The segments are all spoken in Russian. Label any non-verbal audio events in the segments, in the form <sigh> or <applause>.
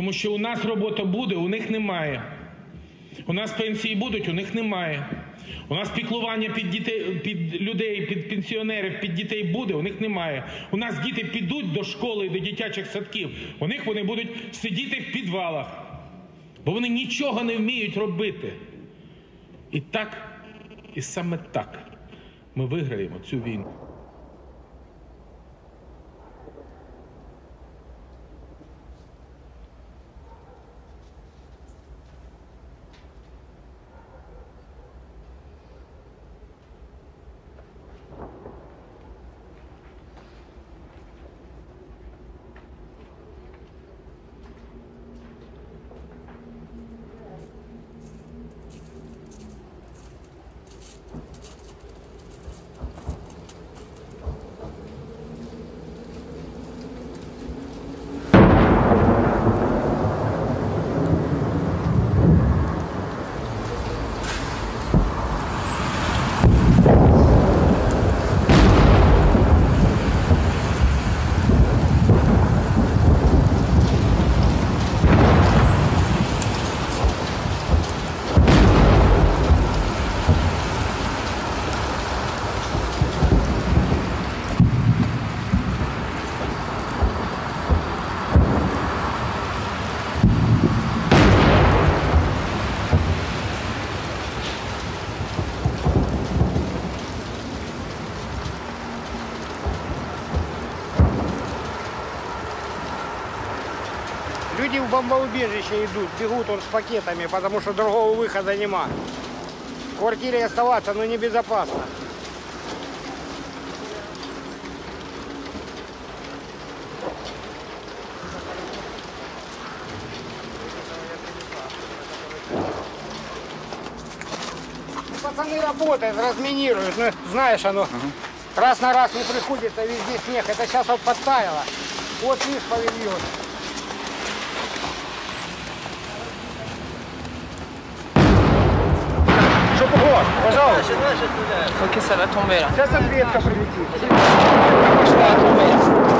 Тому що у нас робота буде, у них немає. У нас пенсії будуть, у них немає. У нас піклування під дітей, під людей, під пенсіонерів, під дітей буде, у них немає. У нас діти підуть до школи до дитячих садків. У них вони будуть сидіти в підвалах, бо вони нічого не вміють робити. І так, і саме так ми виграємо цю війну. Бомбоубежище идут, бегут он с пакетами, потому что другого выхода нема. В квартире оставаться, но небезопасно. Пацаны работают, разминируют, ну, знаешь, оно раз на раз не приходится, везде снег. Это сейчас вот подтаяло. Вот видишь павильон. Ok, ça va tomber là. Ça, ça peut être après-midi. Ça va tomber. là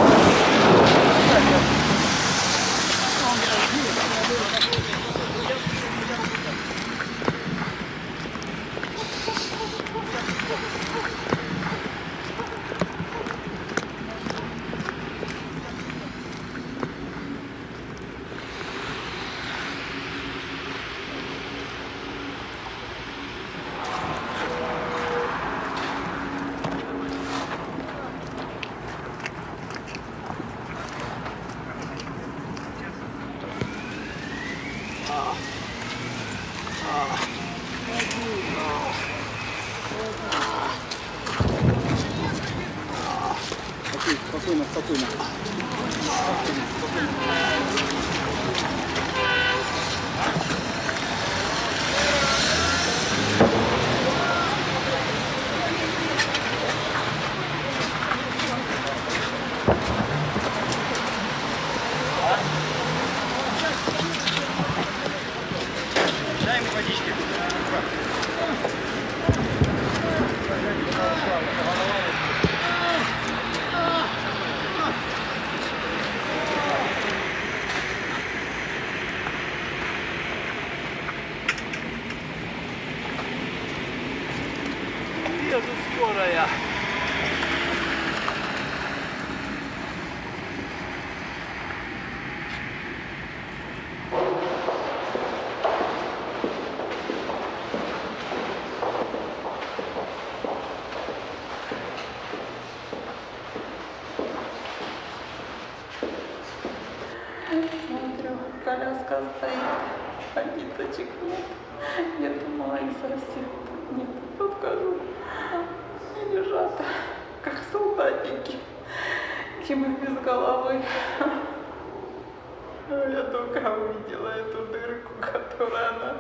Головы. <laughs> Я только увидела эту дырку, которая она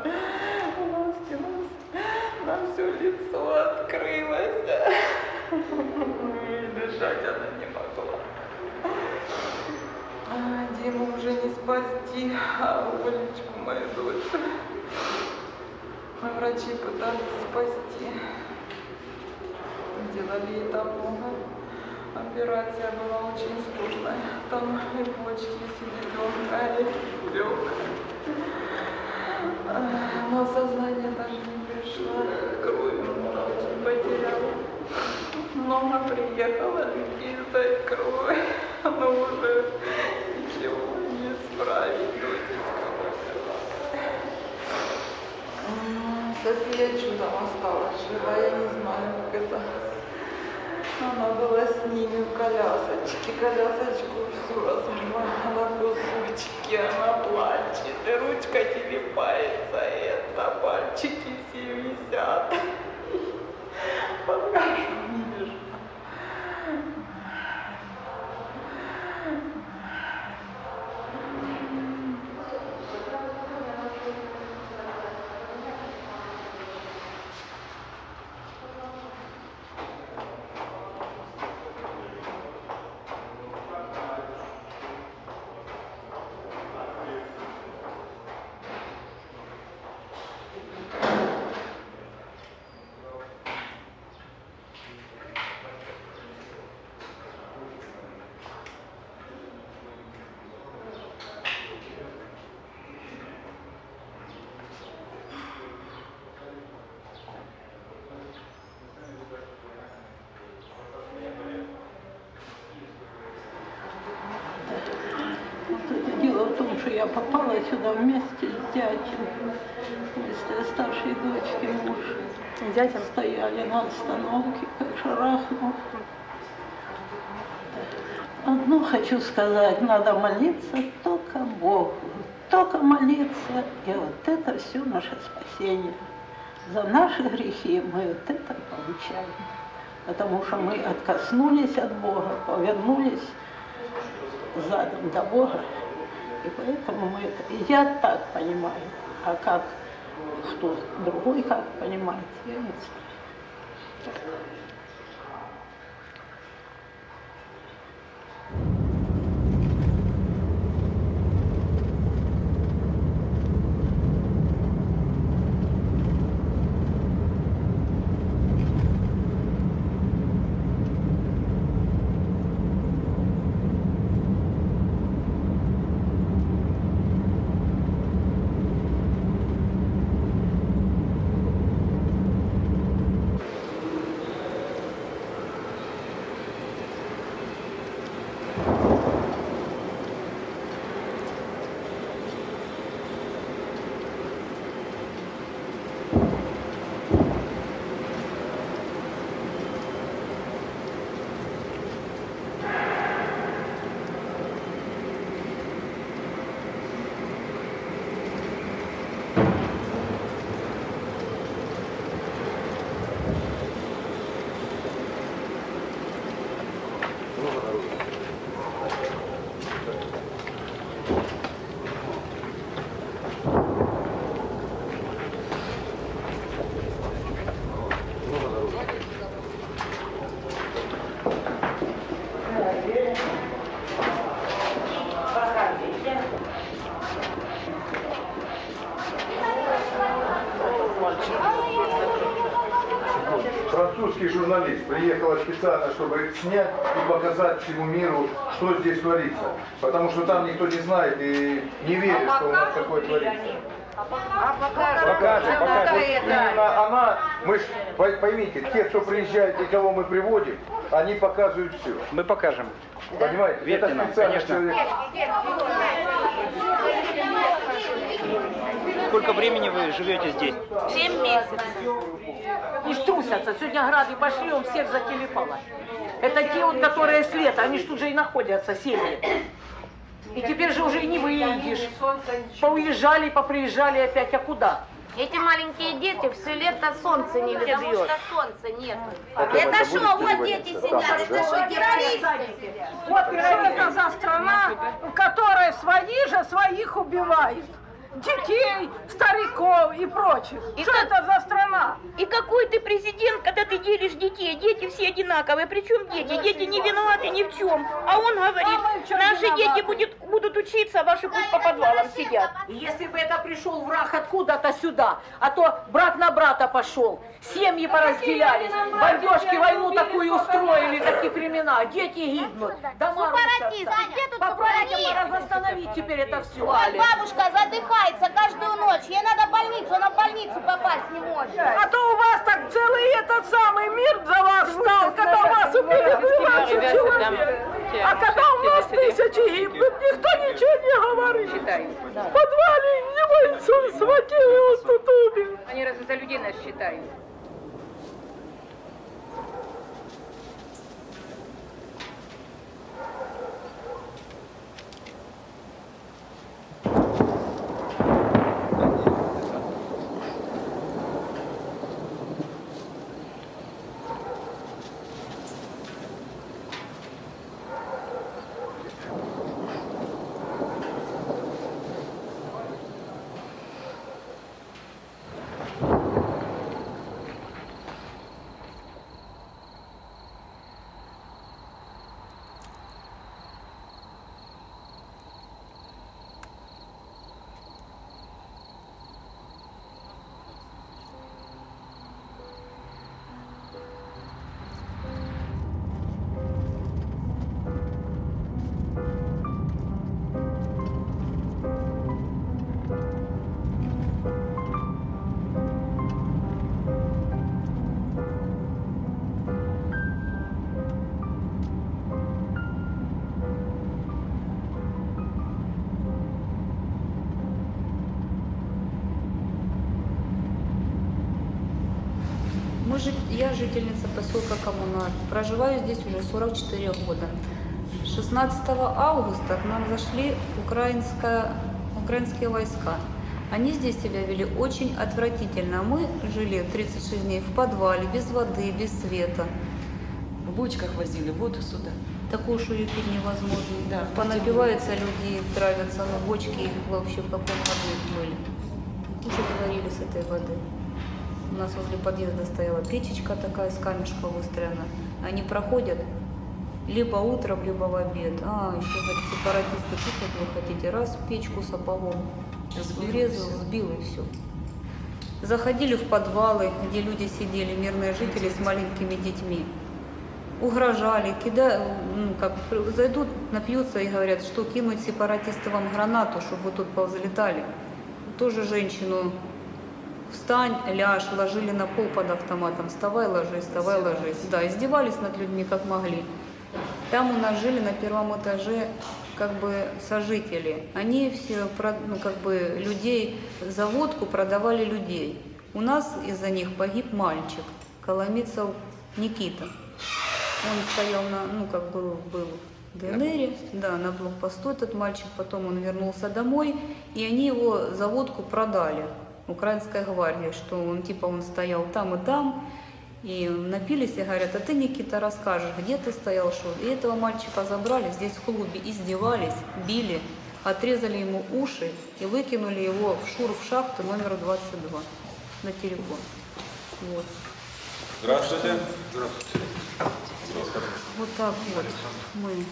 у нас на все лицо открылась. <laughs> И дышать она не могла. А, Диму уже не спасти, а Олечку, мою дочь. Врачи пытались спасти. Сделали ей там много Операция была очень сложная. Там и почки, и селезенка, и легкая. Но сознание даже не пришло. Кровь много очень потеряла. Много приехало людей сдать кровь. Но уже ничего не исправить. Дочечка умерла. М, София чудом осталась жива, я не знаю, как это. Она была с ними в колясочке, колясочку всю разорвала на кусочки, она плачет, и ручка телепается, и это пальчики все висят. <laughs> Покажу, не вижу. Вот это дело в том, что я попала сюда вместе с дядей. Мы с старшей дочки муж Дядя? стояли на остановке, как шарахнув. Одно хочу сказать, надо молиться только Богу. Только молиться, и вот это все наше спасение. За наши грехи мы вот это получаем. Потому что мы откоснулись от Бога, повернулись задом до Бога. И поэтому мы это... И я так понимаю. А как кто другой <laughs> как понимает, я не знаю. Французский журналист приехал чтобы снять и показать всему миру, что здесь творится. Потому что там никто не знает и не верит, что у нас такое творится. Покажем, покажем. Вот именно она, мы ж, пой- поймите, те, кто приезжает и кого мы приводим, они показывают все. Мы покажем. Понимаете? Верьте Это нам, специально конечно. человек. Сколько времени вы живете здесь? Семь месяцев. И трусятся. Сегодня грады пошли, он всех зателепало. Это те вот, которые с лета, они ж тут же и находятся, семьи. И теперь же уже и не выедешь. Поуезжали, поприезжали опять, а куда? Эти маленькие дети все лето солнце не видят, потому что солнца нет. Это что, вот дети сидят, это что, террористы? Вот что это за страна, в которой свои же своих убивают. Детей, стариков и прочих. И что как- это за страна? И какой ты президент, когда ты делишь детей? Дети все одинаковые. Причем дети? Дети не виноваты ни в чем. А он говорит, А наши дети виноваты? будет- будут учиться, а ваши пусть по подвалам сидят. Если бы это пришел враг откуда-то сюда, а то брат на брата пошел, семьи поразделялись, бомбежки войну такую устроили, таких какие времена? Дети гибнут, дома Сепаратисты, рушатся. где тут Попробуйте остановить теперь это все. Вот бабушка задыхается каждую ночь. Ей надо в больницу, она в больницу попасть не может. А то у вас так целый этот самый мир за вас стал, когда у вас убили 12 человек. А когда у нас тысячи гибнут, никто ничего не говорит. В подвале его инсульт схватил, и он тут умер. Они разве за людей нас считают? Проживаю здесь уже 44 года. 16 августа к нам зашли украинские войска. Они здесь себя вели очень отвратительно. Мы жили 36 дней в подвале, без воды, без света. В бочках возили воду сюда. Такую, пить невозможно. Да, Понапиваются люди, травятся, но бочки их вообще в каком году были. Уже говорили с этой воды. У нас возле подъезда стояла печечка такая, с камешка выстроена. Они проходят либо утром, либо в обед. А, еще говорит, сепаратисты, вот вы хотите, раз печку сапогом врезал, сбил и все. Заходили в подвалы, где люди сидели, мирные жители с маленькими детьми. Угрожали, кида, ну, как, зайдут, напьются и говорят, что кинуть сепаратисты вам гранату, чтобы вы тут повзлетали. Тоже женщину встань, ляжь, ложили на пол под автоматом, вставай, ложись, вставай, ложись. Да, издевались над людьми как могли. Там у нас жили на первом этаже как бы сожители. Они все, ну, как бы людей за водку продавали людей. У нас из-за них погиб мальчик, Коломицев Никита. Он стоял на, ну, как бы был в ДНР, да, на блокпосту этот мальчик, потом он вернулся домой, и они его за водку продали, украинская гвардия, что он, типа, он стоял там и там, и напились и говорят, а ты, Никита, расскажешь, где ты стоял, что? И этого мальчика забрали, здесь в клубе издевались, били, отрезали ему уши и выкинули его в шур в шахту номер 22 на телефон. Вот. Здравствуйте. Здравствуйте. Вот так вот мы.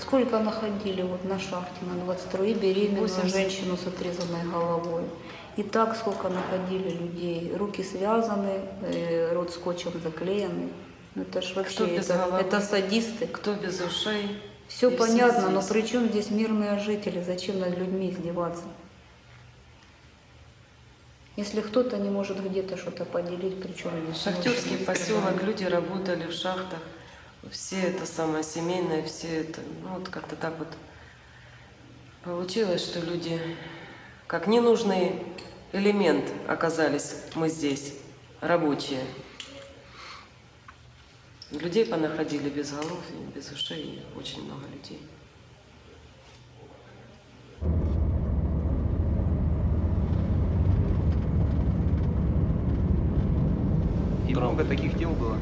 Сколько находили вот на шахте на 22 и беременную 80. женщину с отрезанной головой. И так сколько находили людей. Руки связаны, э, рот скотчем заклеенный. Ну это ж вообще, Кто без это, головы? это садисты. Кто без ушей? Все И все понятно, но здесь. при чем здесь мирные жители? Зачем над людьми издеваться? Если кто-то не может где-то что-то поделить, при чем здесь? Шахтерский ночь? поселок, люди работали в шахтах, все это самое семейное, все это, ну вот как-то так вот получилось, что люди как ненужный элемент оказались мы здесь, рабочие. Людей понаходили без голов, без ушей, очень много людей. И много таких дел было?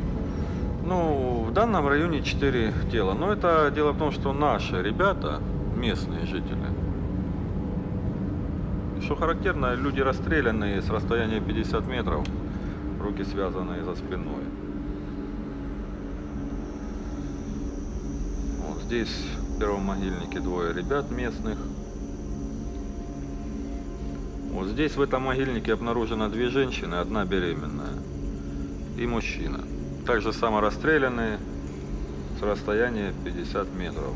Ну, в данном районе четыре тела. Но это дело в том, что наши ребята, местные жители, что характерно, люди расстрелянные с расстояния 50 метров, руки связанные за спиной. Вот здесь в первом могильнике двое ребят местных. Вот здесь в этом могильнике обнаружено две женщины, одна беременная и мужчина. Также само расстрелянные с расстояния 50 метров.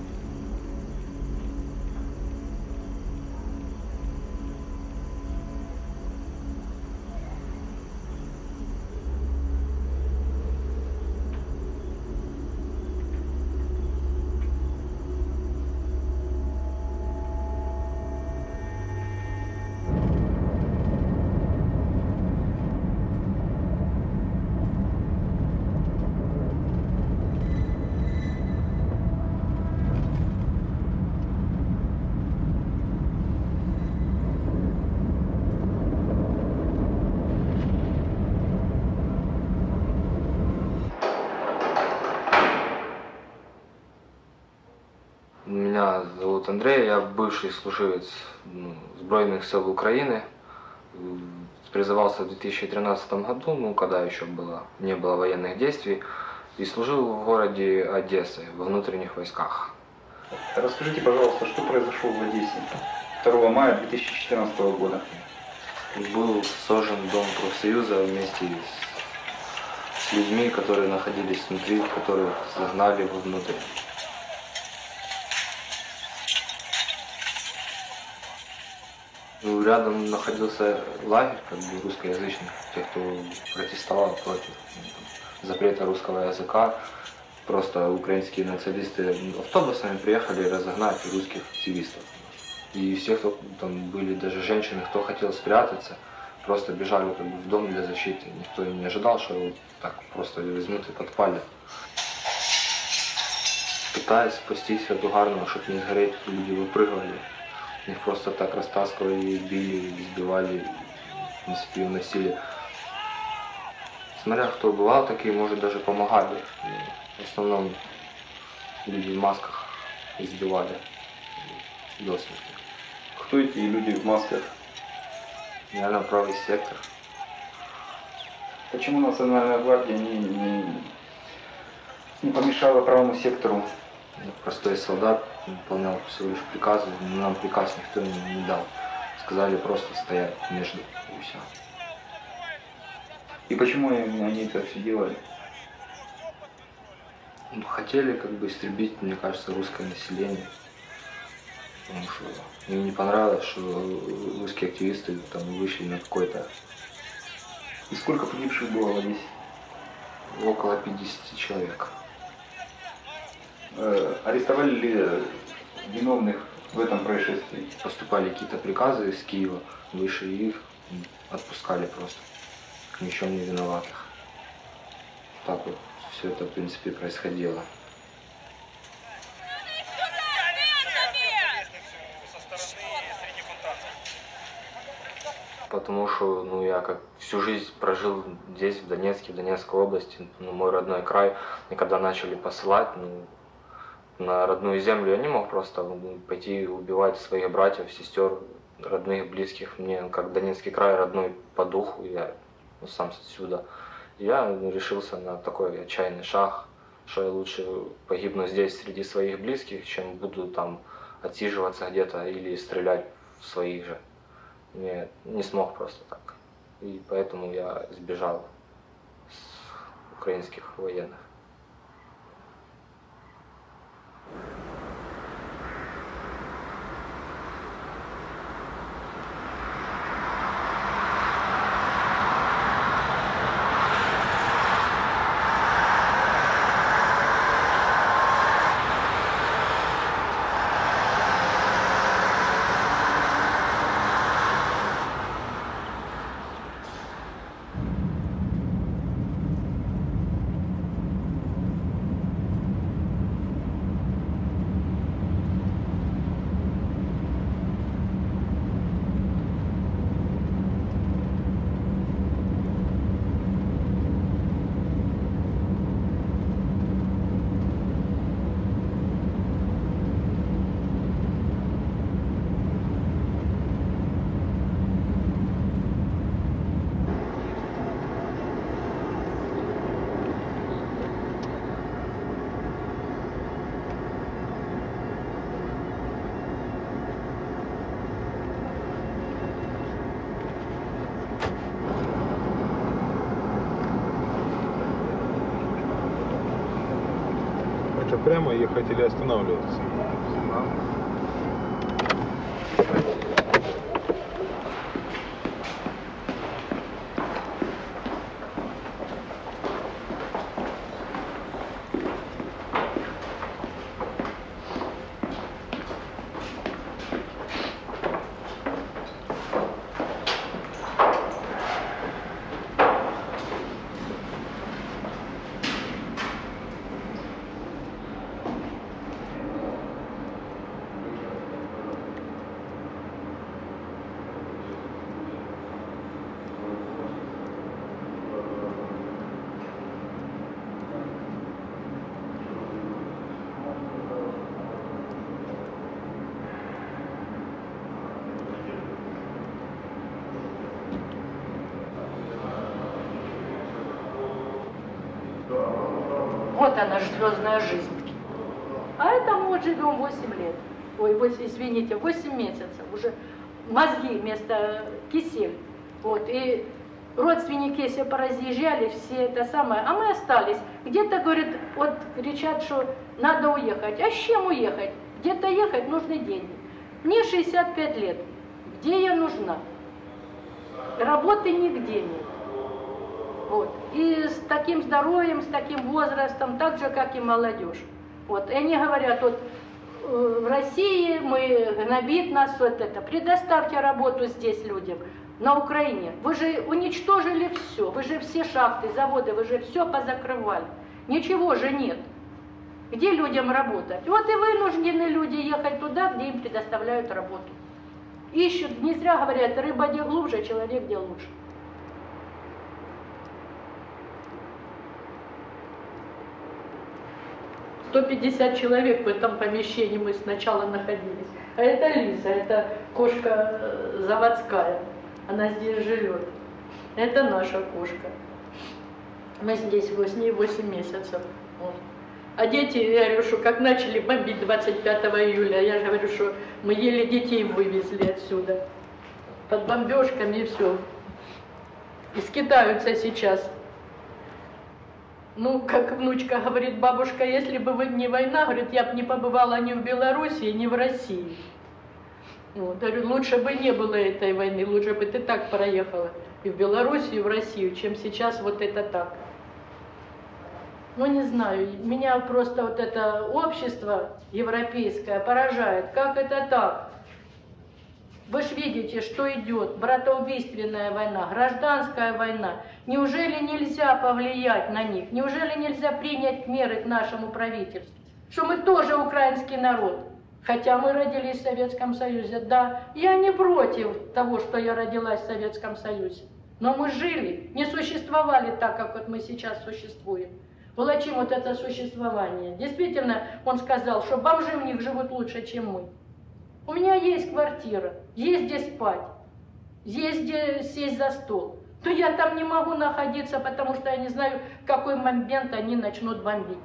Меня зовут Андрей, я бывший служивец ну, Збройных сил Украины. М, Призывался в 2013 году, ну, когда еще было, не было военных действий, и служил в городе Одессы, во внутренних войсках. Расскажите, пожалуйста, что произошло в Одессе 2 мая 2014 года? Был сожжен дом профсоюза вместе с, людьми, которые находились внутри, которых загнали вовнутрь. рядом находился лагерь как бы русскоязычных, тех, кто протестовал против ну, там, запрета русского языка. Просто украинские националисты автобусами приехали разогнать русских активистов. И все, кто там были, даже женщины, кто хотел спрятаться, просто бежали как бы, в дом для защиты. Никто не ожидал, что его так просто возьмут и подпалят. Пытаясь спастись от угарного, чтобы не сгореть, люди выпрыгивали. Их просто так растаскивали, били, избивали, в принципе, и уносили. Смотря кто бывал, такие, может, даже помогали. В основном люди в масках избивали до смерти. Кто эти люди в масках? Наверное, правый сектор. Почему Национальная гвардия не, не, не помешала правому сектору? Простой солдат выполнял всего лишь приказы, но нам приказ никто не, не дал. Сказали просто стоять между и все. И почему они это все делали? Ну, Хотели как бы истребить, мне кажется, русское население. Потому что им не понравилось, что русские активисты там вышли на какой-то И сколько погибших было Одессе? около 50 человек. Э, арестовали ли виновных в этом происшествии? Поступали какие-то приказы из Киева, выше их отпускали просто. Ни чем не виноватых. Так вот все это, в принципе, происходило. Потому что ну, я как всю жизнь прожил здесь, в Донецке, в Донецкой области, ну, мой родной край. И когда начали посылать ну, на родную землю, я не мог просто пойти убивать своих братьев, сестер, родных, близких. Мне как Донецкий край родной по духу, я ну, сам отсюда. Я решился на такой отчаянный шаг, что я лучше погибну здесь среди своих близких, чем буду там отсиживаться где-то или стрелять в своих же. Не, не смог просто так. И поэтому я сбежал с украинских военных. Это прямо ехать или останавливаться? Вот она, звездная жизнь. А это мы вот живем 8 лет. Ой, 8, извините, 8 месяцев. Уже мозги вместо кисель. Вот, и родственники все поразъезжали, все это самое, а мы остались. Где-то, говорит, вот кричат, что надо уехать. А с чем уехать? Где-то ехать нужны деньги. Мне 65 лет. Где я нужна? Работы нигде нет. Вот. И с таким здоровьем, с таким возрастом, так же, как и молодежь. Вот. И они говорят, вот э, в России мы гнобит нас вот это. Предоставьте работу здесь людям, на Украине. Вы же уничтожили все, вы же все шахты, заводы, вы же все позакрывали. Ничего же нет. Где людям работать? Вот и вынуждены люди ехать туда, где им предоставляют работу. Ищут, не зря говорят, рыба где глубже, человек где лучше. Сто пятьдесят человек в этом помещении мы сначала находились. А это Лиза, это кошка э, заводская. Она здесь живет. Это наша кошка. Мы здесь вот с ней 8 месяцев. А дети, я говорю, что как начали бомбить 25 июля, я же говорю, что мы еле детей вывезли отсюда. Под бомбежками и все. И скитаются сейчас. Ну, как внучка говорит, бабушка, если бы вы не война, говорит, я бы не побывала ни в Белоруссии, ни в России. Вот, говорю, лучше бы не было этой войны, лучше бы ты так проехала и в Белоруссию, и в Россию, чем сейчас вот это так. Ну, не знаю, меня просто вот это общество европейское поражает. Как это так? Вы же видите, что идет братоубийственная война, гражданская война. Неужели нельзя повлиять на них? Неужели нельзя принять меры к нашему правительству? Что мы тоже украинский народ. Хотя мы родились в Советском Союзе, да, я не против того, что я родилась в Советском Союзе. Но мы жили, не существовали так, как вот мы сейчас существуем. Волочим вот это существование. Действительно, он сказал, что бомжи у них живут лучше, чем мы. У меня есть квартира, есть где спать, есть где сесть за стол. Но я там не могу находиться, потому что я не знаю, в какой момент они начнут бомбить.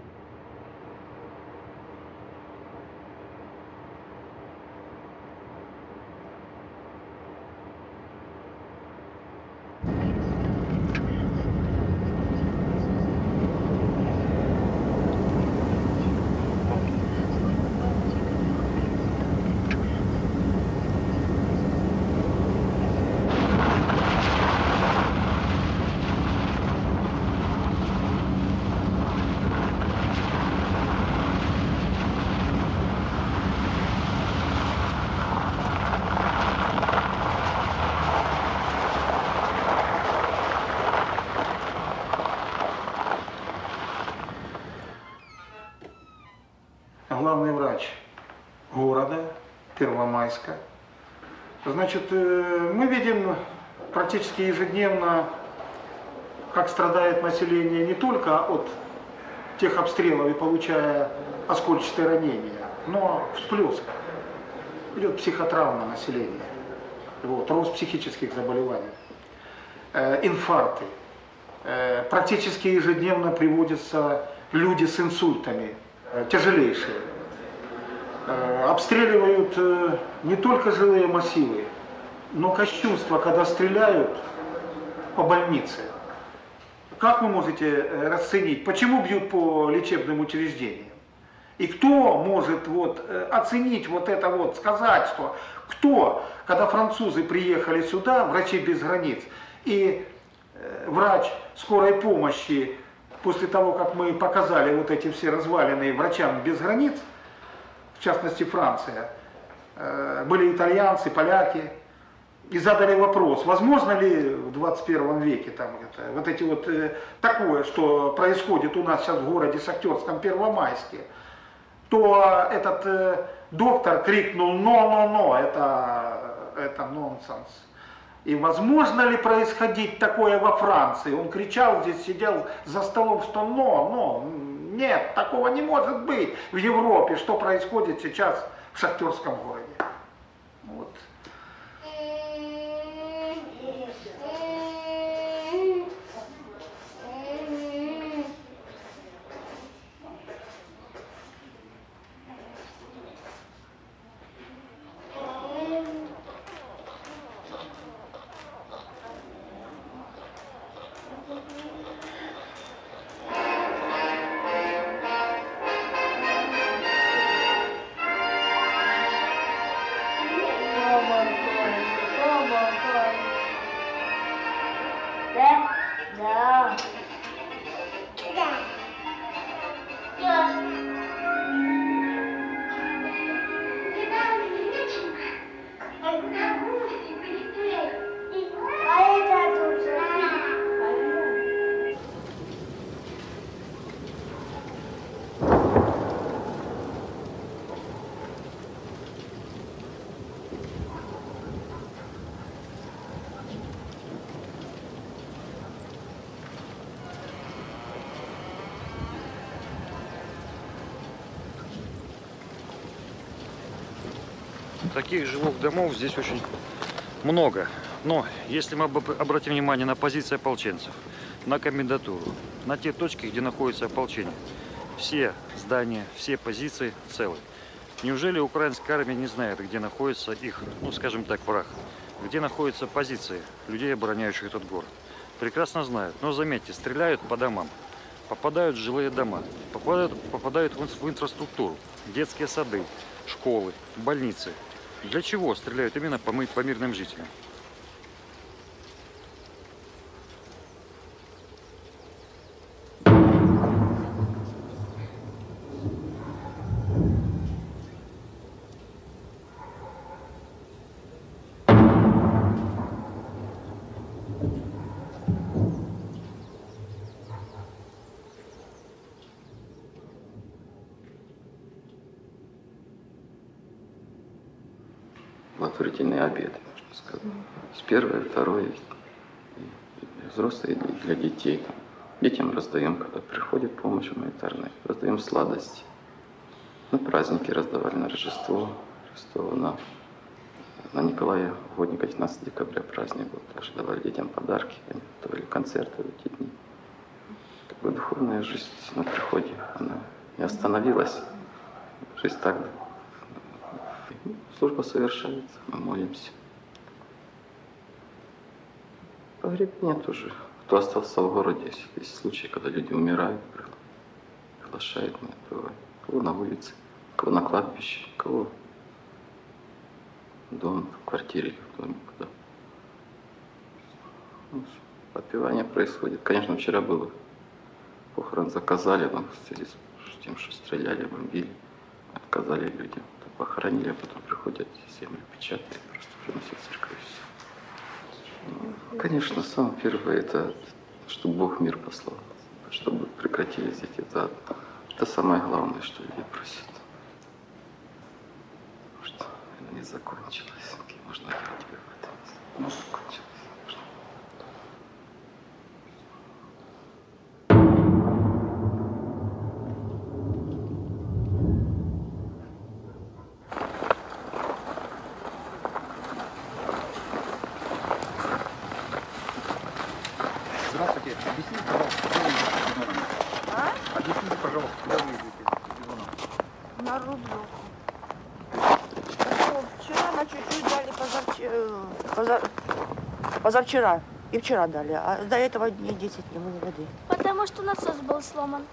Главный врач города Первомайска. Значит, э, мы видим практически ежедневно, как страдает население не только от тех обстрелов и получая оскольчатые ранения, но всплеск. Идет психотравма населения, вот, рост психических заболеваний, э, инфаркты. Э, практически ежедневно приводятся люди с инсультами, э, тяжелейшие. Э, обстреливают э, не только жилые массивы, но кощунство, когда стреляют по больнице. Как вы можете э, расценить, почему бьют по лечебным учреждениям? И кто может вот оценить вот это вот, сказать, что кто, когда французы приехали сюда, врачи без границ, и врач скорой помощи, после того, как мы показали вот эти все развалины врачам без границ, в частности Франция, э, были итальянцы, поляки, и задали вопрос, возможно ли в 21 веке там это, вот эти вот э, такое, что происходит у нас сейчас в городе Шахтерском Первомайске, то этот э, доктор крикнул «но-но-но», это, это нонсенс. И возможно ли происходить такое во Франции? Он кричал, здесь сидел за столом, что «но, но». Нет, такого не может быть в Европе, что происходит сейчас в Шахтерском городе. Таких жилых домов здесь очень много. Но если мы об- обратим внимание на позиции ополченцев, на комендатуру, на те точки, где находится ополчение, все здания, все позиции целы. Неужели украинская армия не знает, где находится их, ну скажем так, враг? Где находятся позиции людей, обороняющих этот город? Прекрасно знают. Но заметьте, стреляют по домам, попадают в жилые дома, попадают, попадают в инфраструктуру, детские сады, школы, больницы. Для чего стреляют именно по, мы- по мирным жителям? благотворительные обеды, можно сказать. С первое, второе, и для детей. Детям раздаем, когда приходит помощь гуманитарная, раздаем сладости. На праздники раздавали на Рождество, Рождество на, на Николая Угодника 19 декабря праздник был. Также давали детям подарки, готовили концерты в эти дни. Как бы духовная жизнь на приходе, она не остановилась. Жизнь так Служба совершается, мы молимся. Погребения тоже. Кто остался в городе, есть случаи, когда люди умирают, приглашают меня, бывает. Кого на улице, кого на кладбище, кого дома, в квартире в доме, куда. Ну, Отпевание происходит. Конечно, вчера было похорон заказали, но в связи с тем, что стреляли, бомбили, отказали людям похоронили, а потом приходят землю печатают, просто приносят церковь. Конечно, самое первое это, чтобы Бог мир послал, чтобы прекратились эти это, это самое главное, что люди просят. Потому что не закончилось. Можно делать выводы? Ну, закончилось. Здравствуйте. Объясните, пожалуйста, куда вы едете с Дидоном? Объясните, пожалуйста, куда вы едете с Дидоном? На Рублевку. Ну, Вчера на чуть-чуть дали позавчера, поза... позавчера. И вчера дали, а до этого дней 10 не было воды. Потому что насос был сломан.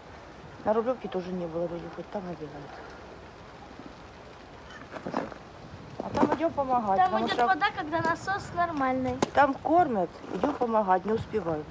На Рублевке тоже не было, люди хоть там обедают. А там идем помогать. Там идет что вода, когда насос нормальный. Там кормят, идем помогать, не успеваем.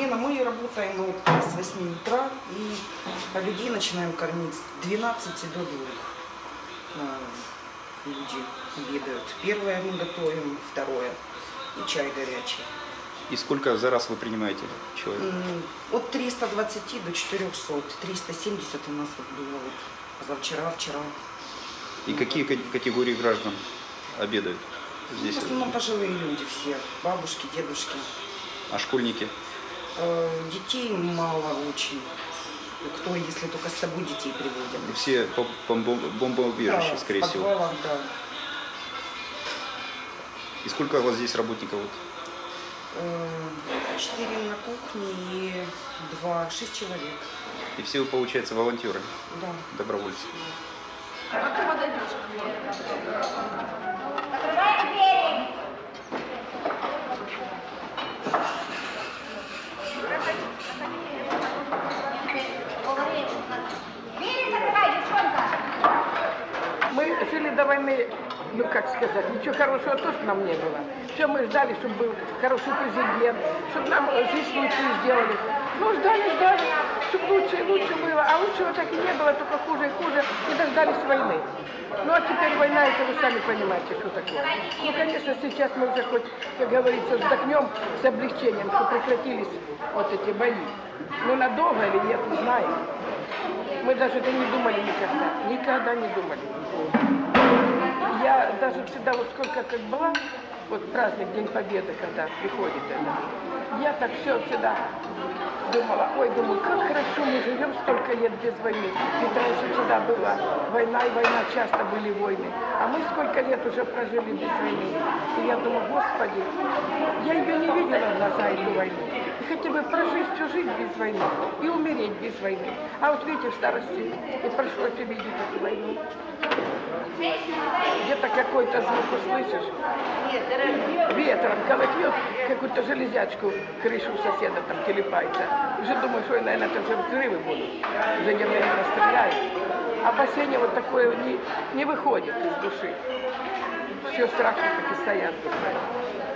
Смена, мы работаем вот с 8 утра и а людей начинаем кормить с 12 до 2. Э, Люди обедают. Первое мы готовим, второе и чай горячий. И сколько за раз вы принимаете человек? От 320 до 400. 370 у нас вот было вот позавчера, вчера. И какие ка- категории граждан обедают здесь? В основном пожилые люди все, бабушки, дедушки. А школьники? Э, Детей мало очень. Кто, если только с собой детей приводят. Все по, по бом- бомбоубежищу, Да, скорее всего. подвалах, да. И сколько у вас здесь работников? Э, Четыре на кухне и два, шесть человек. И все получается, волонтеры, Да. добровольцы. Мы жили до войны, ну как сказать, ничего хорошего тоже нам не было. Все мы ждали, чтобы был хороший президент, чтобы нам жизнь лучше сделали. Ну, ждали, ждали, чтобы лучше и лучше было. А лучшего так и не было, только хуже и хуже. И дождались войны. Ну, а теперь война, это вы сами понимаете, что такое. Ну, конечно, сейчас мы уже хоть, как говорится, вздохнем с облегчением, что прекратились вот эти бои. Ну, надолго или нет, не знаем. Мы даже это не думали никогда. Никогда не думали. Я даже всегда, вот сколько как была, вот праздник День Победы, когда приходит это, я так все всегда думала, ой, думаю, как хорошо мы живем столько лет без войны. Ведь раньше всегда была война, и война часто были войны. А мы сколько лет уже прожили без войны. И я думаю, господи, я ее не видела в глаза, эту войну. И хотя бы прожить всю жизнь без войны и умереть без войны. А вот видите, в старости и пришлось увидеть эту войну. Где-то какой-то звук услышишь, ветром колотьет, какую-то железячку крышу соседа там телепается. Уже думаешь, ой, наверное, это уже взрывы будут. Уже не наверное, стреляют. Опасение вот такое не, не выходит из души. Все страхи так и стоят в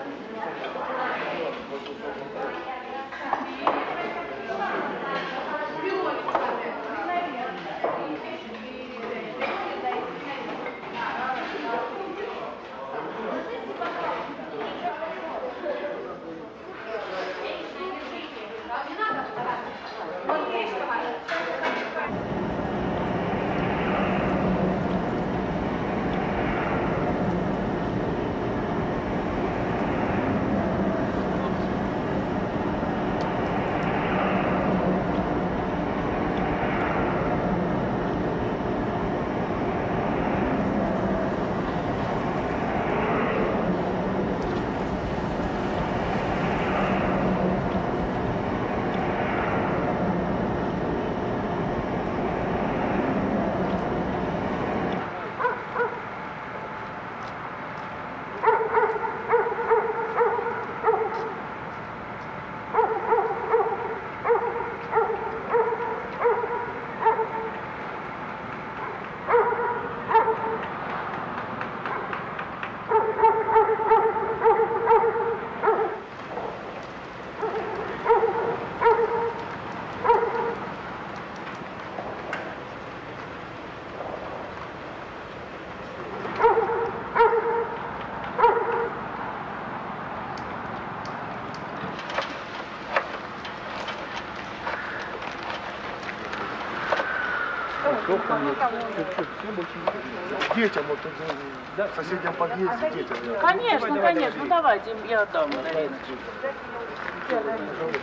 Детям вот э, в соседнем подъезде детям. Конечно, конечно, ну давайте, я отдам.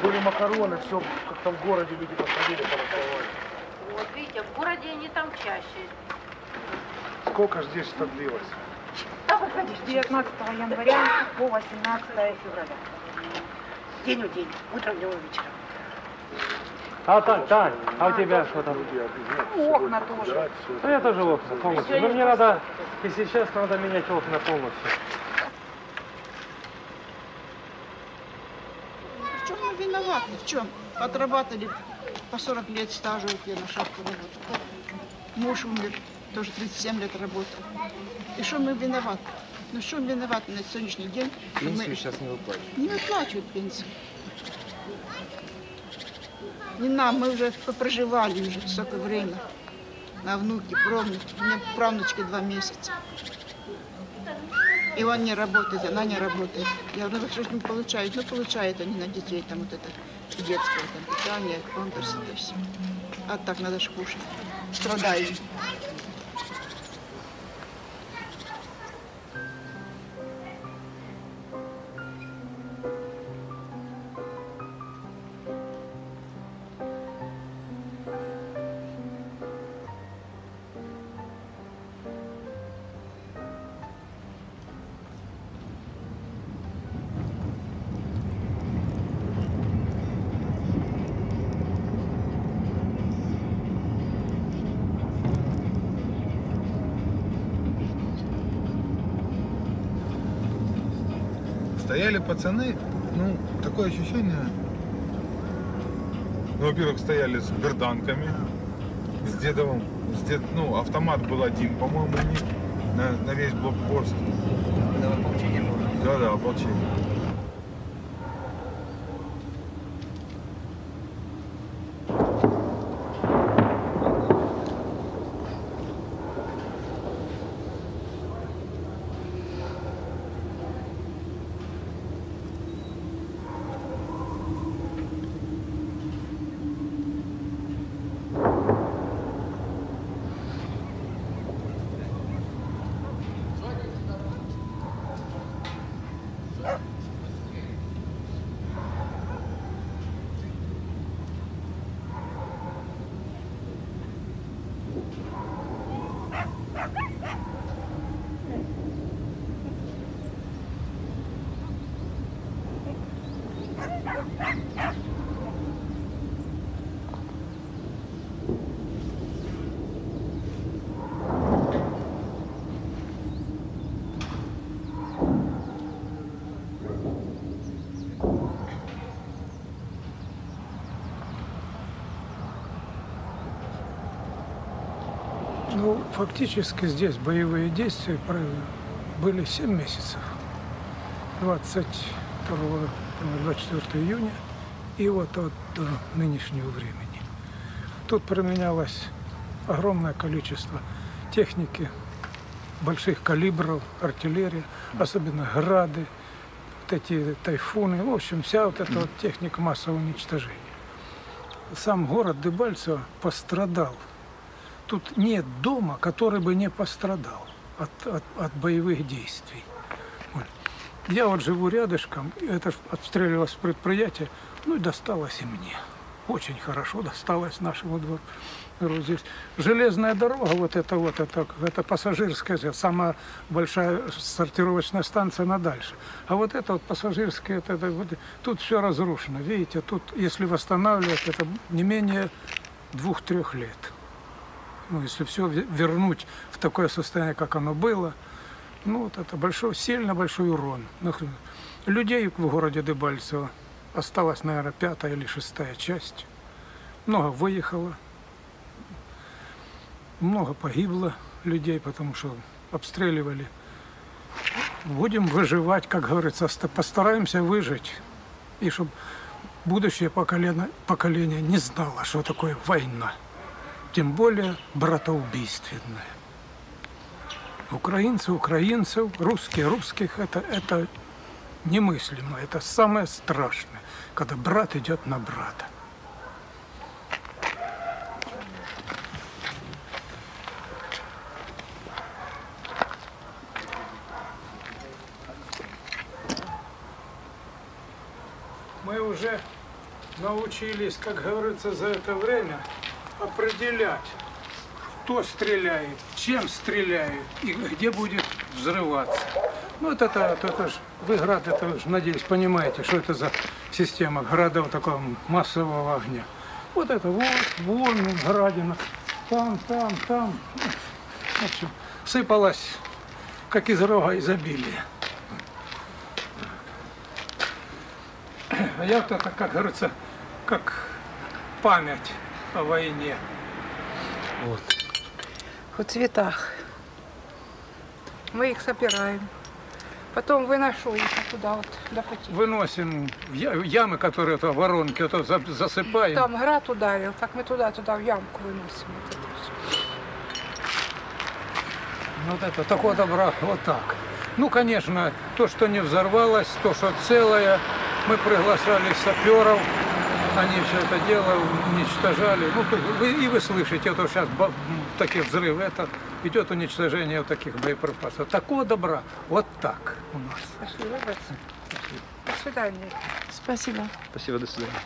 Были макароны, все, как там в городе люди подходили, порасовали. Вот видите, в городе они там чаще. Сколько здесь это длилось? С 19 января по 18 февраля. День в день, утром, днем и вечером. А так, так, а у тебя что там? Ну, окна тоже. Ну я тоже окна полностью. Но мне надо, если честно, надо менять окна полностью. В чем мы виноваты? В чем? Отрабатывали по 40 лет стажа вот я на шапку работала. Муж умер, тоже 37 лет работал. И что мы виноваты? Ну что мы виноваты на сегодняшний день? что мы сейчас не выплачивают. не выплачивают пенсию. Не нам, мы уже проживали уже столько времени. На внуки, правнуки. У меня правнучке два месяца. И он не работает, она не работает. Я говорю, «Ну, что не получают? Ну, получают они на детей, там вот это детское там, питание, памперсы, это все. А так надо ж кушать. Страдаем. Пацаны, ну, такое ощущение. Ну, во-первых, стояли с берданками, с дедовым, с дед, ну, автомат был один, по-моему, у них на, на весь блокпост. Да, да, ополчение. Ну, фактически здесь боевые действия были 7 месяцев. 22 24 июня и вот от до нынешнего времени. Тут применялось огромное количество техники, больших калибров, артиллерия, особенно грады, вот эти тайфуны, в общем, вся вот эта вот техника массового уничтожения. Сам город Дебальцево пострадал тут нет дома, который бы не пострадал от, от, от боевых действий. Вот. Я вот живу рядышком, это ж обстреливалось предприятие, ну и досталось и мне. Очень хорошо досталось нашему двору. Здесь железная дорога, вот это вот, это, это пассажирская, самая большая сортировочная станция на дальше. А вот это вот пассажирская, это, это вот, тут все разрушено. Видите, тут, если восстанавливать, это не менее двух-трех лет ну, если все вернуть в такое состояние, как оно было, ну, вот это большой, сильно большой урон. Людей в городе Дебальцево осталась, наверное, пятая или шестая часть. Много выехало, много погибло людей, потому что обстреливали. Будем выживать, как говорится, оста- постараемся выжить. И чтобы будущее поколение, поколение не знало, что такое война тем более братоубийственное. Украинцы украинцев, русские русских – это, это немыслимо, это самое страшное, когда брат идет на брата. Мы уже научились, как говорится, за это время – определять, кто стреляет, чем стреляет и где будет взрываться. Ну, вот это, вот это ж, вы град, это ж, надеюсь, понимаете, что это за система градов такого массового огня. Вот это вот, вон, градина, там, там, там. В общем, сыпалась, как из рога изобилия. А я вот это, как говорится, как память о войне. Вот. в цветах. Мы их собираем. Потом выношу их туда вот до пути. Выносим в ямы, которые это воронки, это за- засыпаем. Там град ударил, так мы туда-туда в ямку выносим. Вот это всё. Вот это, такого добра, вот так. Ну, конечно, то, что не взорвалось, то, что целое, мы приглашали саперов, они все это дело уничтожали. Ну, вы, и вы слышите, то сейчас такие взрывы, это идет уничтожение вот таких боеприпасов. Такого добра, вот так у нас. Пошли выбраться. До свидания. Спасибо. Спасибо, до свидания.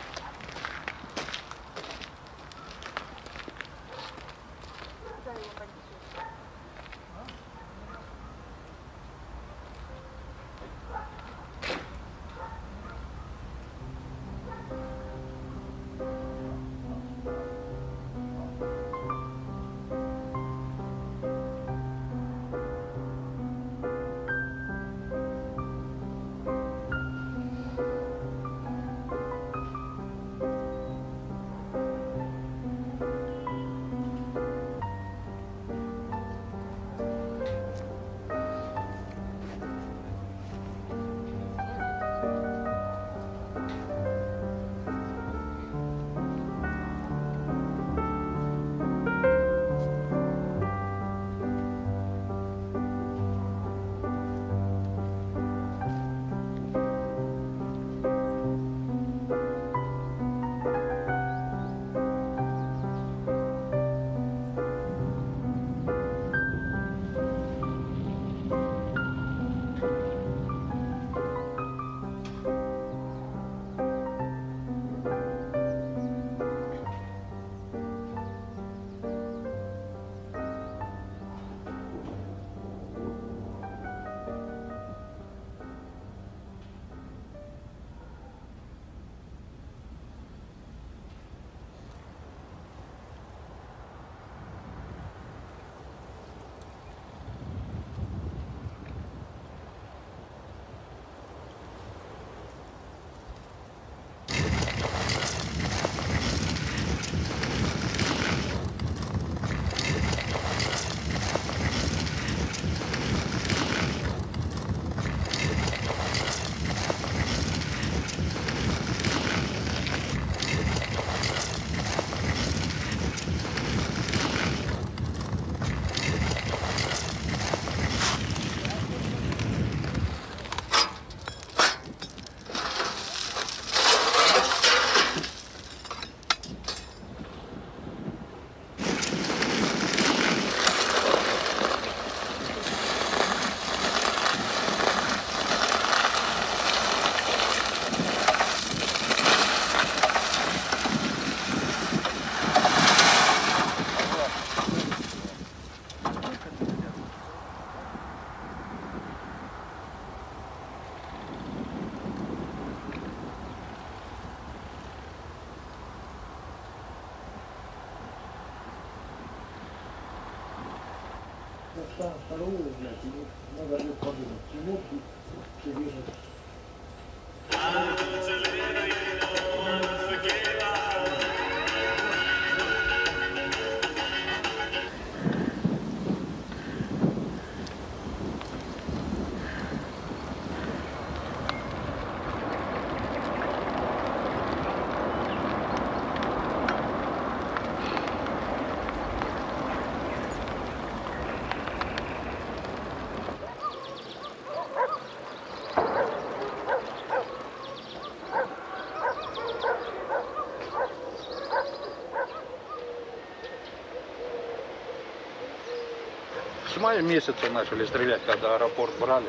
Мая месяца начали стрелять, когда аэропорт брали.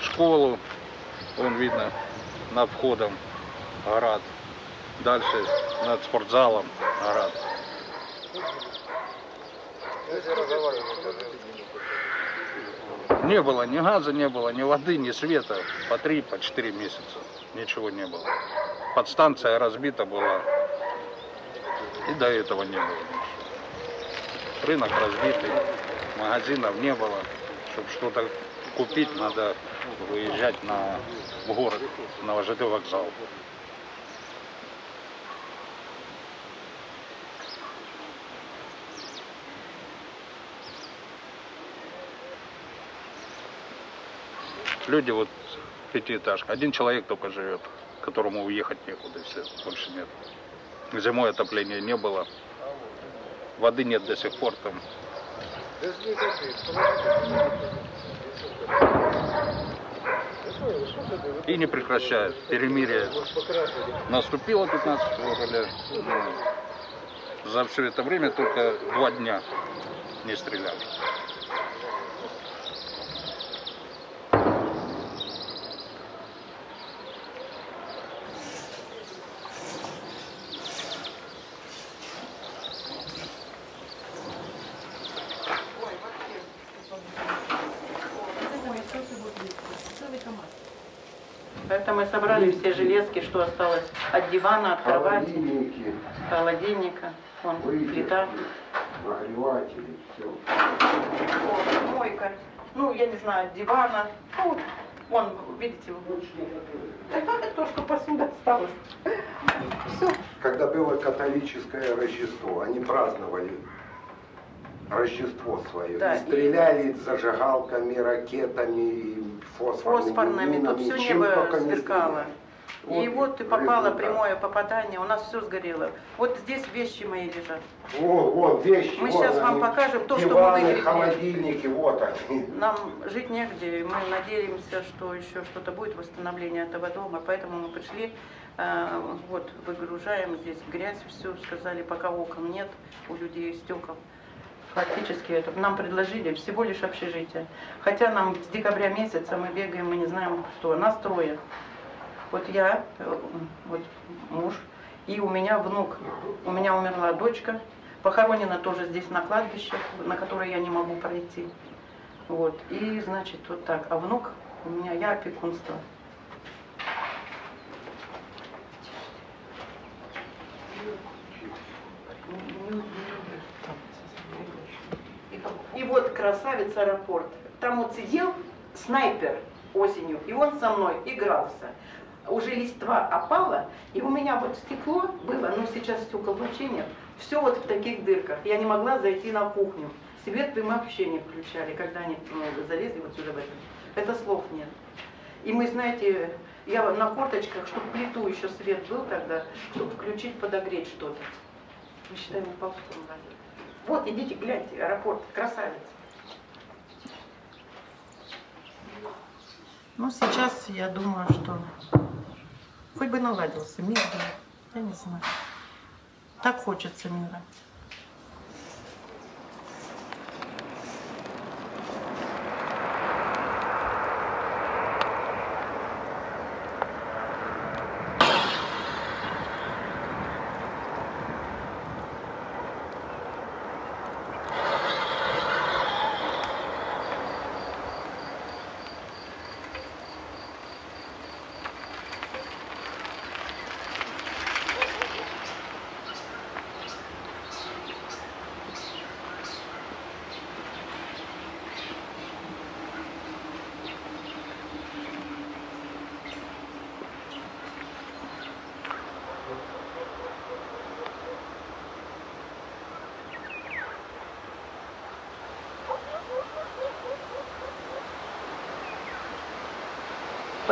школу, вон видно, над входом град. Дальше над спортзалом град. Не было ни газа, не было ни воды, ни света. По три, по четыре месяца. Ничего не было. Подстанция разбита была. И до этого не было. Рынок разбитый, магазинов не было. Чтобы что-то купить, надо выезжать на, в город, на ВЖД вокзал. Люди вот пятиэтажка. Один человек только живет, которому уехать некуда, все, больше нет. Зимой отопления не было. Воды нет до сих пор там. И не прекращают. Перемирие наступило 15 февраля. За все это время только два дня не стреляли. Собрали все железки, что осталось от дивана, от кровати, Холодильники, холодильника, вон плита. нагреватели, все. Вот, мойка. Ну, я не знаю, дивана. Ну, вон, видите, это то, что посуда осталась. Когда было католическое Рождество, они праздновали Рождество свое. Да, и стреляли зажигалками, ракетами, и фосфорными, Фосфорными, тут минами, все чем небо сверкало. стреляли. И Вот вот и попало результат. прямое попадание, у нас все сгорело. Вот здесь вещи мои лежат. Вот, вот, вещи. Мы вот сейчас вам покажем то, что мы диваны, выгребли. холодильники, вот они. Нам жить негде, и мы надеемся, что еще что-то будет восстановление этого дома, поэтому мы пришли, э, вот выгружаем здесь грязь, все, сказали, пока окон нет у людей стекол. Фактически это нам предложили всего лишь общежитие. Хотя нам с декабря месяца мы бегаем, мы не знаем что. Нас трое. Вот я, э, вот муж, и у меня внук. У меня умерла дочка, похоронена тоже здесь на кладбище, на которое я не могу пройти. Вот. И значит вот так. А внук у меня, я опекунство. И вот красавец аэропорт. Там вот сидел снайпер осенью, и он со мной игрался. Уже листва опала, и у меня вот стекло было, но сейчас стекол вообще нет. Все вот в таких дырках. Я не могла зайти на кухню. Свет мы вообще не включали, когда они ну, залезли вот сюда в это. Это слов нет. И мы, знаете, я на корточках, чтобы плиту еще свет был тогда, чтобы включить, подогреть что-то. Мы считаем, ползком лазили. Вот, идите, гляньте, аэропорт, красавец. Ну, сейчас я думаю, что хоть бы наладился мир, я не знаю. Так хочется мира.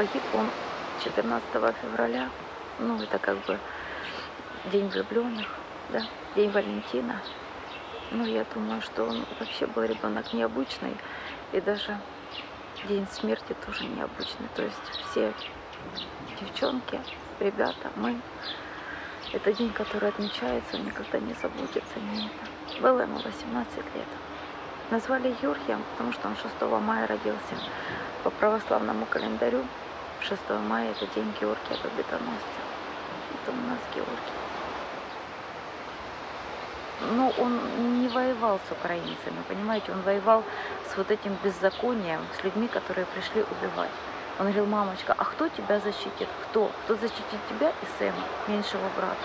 Погиб он 14 февраля. Ну, это как бы день влюбленных, да, день Валентина. Ну, я думаю, что он вообще был ребенок необычный. И даже день смерти тоже необычный. То есть все девчонки, ребята, мы. Это день, который отмечается, никогда не забудется. Не это. Было ему 18 лет. Назвали Георгием, потому что он 6 мая родился. По православному календарю 6 мая это день Георгия Победоносца. Это у нас Георгий. Но он не воевал с украинцами, понимаете, он воевал с вот этим беззаконием, с людьми, которые пришли убивать. Он говорил, мамочка, а кто тебя защитит? Кто? Кто защитит тебя и Сэма, меньшего брата?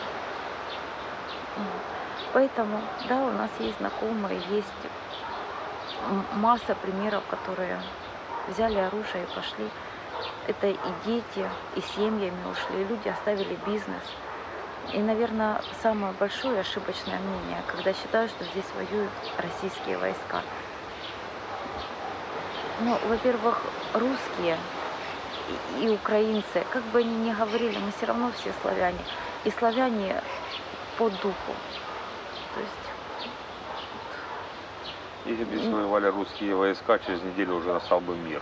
Поэтому, да, у нас есть знакомые, есть масса примеров, которые взяли оружие и пошли. Это и дети, и семьями ушли, и люди оставили бизнес. И, наверное, самое большое ошибочное мнение, когда считают, что здесь воюют российские войска. Ну, во-первых, русские и, украинцы, как бы они ни говорили, мы все равно все славяне. И славяне по духу. То есть Если бы здесь воевали русские войска, через неделю уже настал бы мир.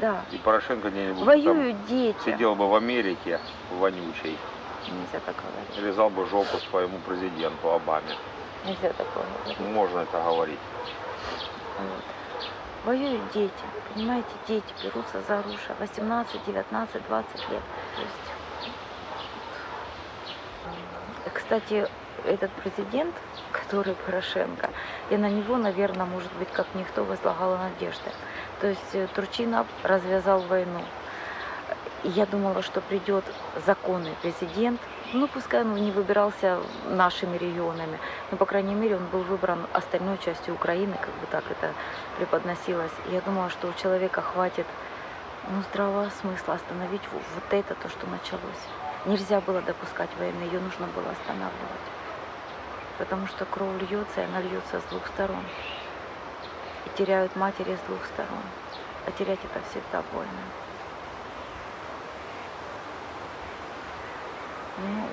Да. И Порошенко где-нибудь Воюют там дети. сидел бы в Америке, вонючей, Нельзя так говорить. резал бы жопу своему президенту Обаме. Нельзя такое говорить. Можно это говорить. Вот. Воюют дети, понимаете, дети берутся за оружие 18, 19, 20 лет. То есть, кстати, этот президент, который Порошенко, я на него, наверное, может быть, как никто возлагала надежды. То есть э, Турчинов развязал войну. Я думала, что придет законный президент, ну, пускай он не выбирался нашими регионами, но, по крайней мере, он был выбран остальной частью Украины, как бы так это преподносилось. Я думала, что у человека хватит ну, здравого смысла остановить вот это, то, что началось. Нельзя было допускать войны, ее нужно было останавливать. Потому что кровь льется, и она льется с двух сторон. И теряют матери с двух сторон. А терять это всегда больно. Ну,